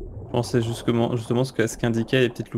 Je pensais justement, justement ce qu'indiquait les petites